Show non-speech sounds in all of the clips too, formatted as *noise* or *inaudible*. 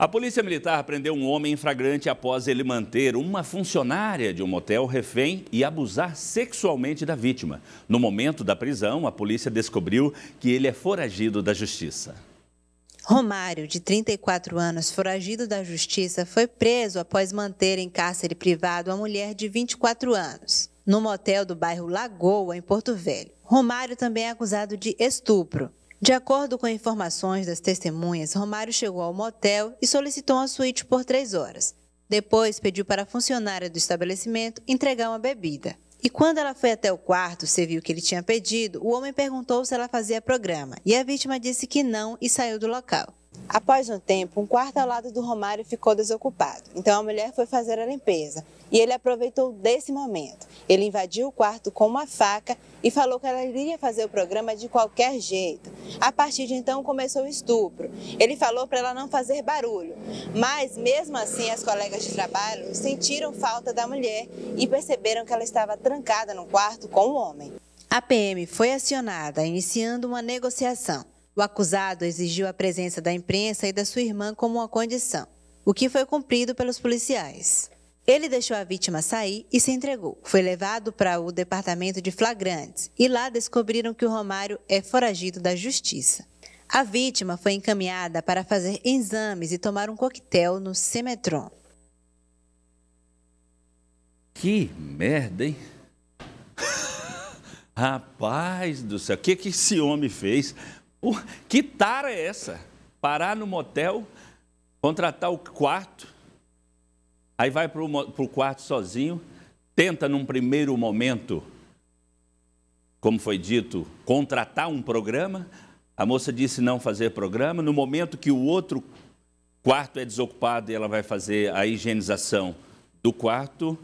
A polícia militar prendeu um homem em flagrante após ele manter uma funcionária de um motel refém e abusar sexualmente da vítima. No momento da prisão, a polícia descobriu que ele é foragido da justiça. Romário, de 34 anos, foragido da justiça, foi preso após manter em cárcere privado a mulher de 24 anos, no motel do bairro Lagoa, em Porto Velho. Romário também é acusado de estupro. De acordo com informações das testemunhas, Romário chegou ao motel e solicitou uma suíte por três horas. Depois, pediu para a funcionária do estabelecimento entregar uma bebida. E quando ela foi até o quarto, você viu que ele tinha pedido, o homem perguntou se ela fazia programa. E a vítima disse que não e saiu do local. Após um tempo, um quarto ao lado do Romário ficou desocupado. Então a mulher foi fazer a limpeza e ele aproveitou desse momento. Ele invadiu o quarto com uma faca e falou que ela iria fazer o programa de qualquer jeito. A partir de então começou o estupro. Ele falou para ela não fazer barulho, mas mesmo assim as colegas de trabalho sentiram falta da mulher e perceberam que ela estava trancada no quarto com o homem. A PM foi acionada, iniciando uma negociação. O acusado exigiu a presença da imprensa e da sua irmã como uma condição, o que foi cumprido pelos policiais. Ele deixou a vítima sair e se entregou. Foi levado para o departamento de flagrantes e lá descobriram que o Romário é foragido da justiça. A vítima foi encaminhada para fazer exames e tomar um coquetel no Semetron. Que merda, hein? *laughs* Rapaz do céu, o que, que esse homem fez? Que tara é essa? Parar no motel, contratar o quarto, aí vai para o quarto sozinho, tenta num primeiro momento, como foi dito, contratar um programa. A moça disse não fazer programa. No momento que o outro quarto é desocupado e ela vai fazer a higienização do quarto,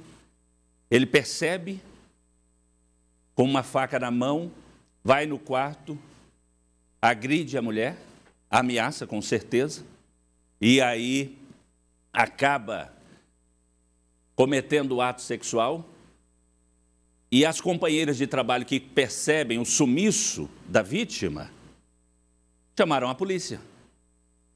ele percebe, com uma faca na mão, vai no quarto, agride a mulher, ameaça com certeza, e aí acaba cometendo o ato sexual. E as companheiras de trabalho que percebem o sumiço da vítima chamaram a polícia.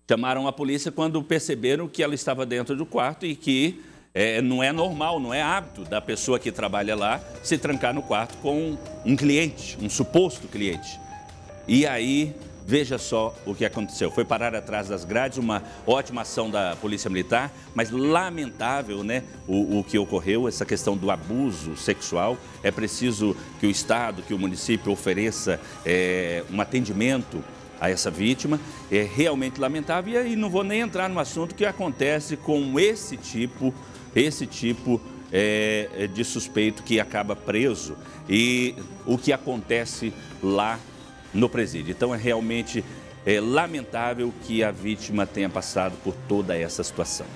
Chamaram a polícia quando perceberam que ela estava dentro do quarto e que é, não é normal, não é hábito da pessoa que trabalha lá se trancar no quarto com um cliente, um suposto cliente. E aí, veja só o que aconteceu. Foi parar atrás das grades, uma ótima ação da Polícia Militar, mas lamentável né, o, o que ocorreu, essa questão do abuso sexual. É preciso que o Estado, que o município ofereça é, um atendimento a essa vítima. É realmente lamentável. E aí não vou nem entrar no assunto que acontece com esse tipo, esse tipo é, de suspeito que acaba preso e o que acontece lá no presídio. Então é realmente é, lamentável que a vítima tenha passado por toda essa situação.